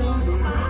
Daddy.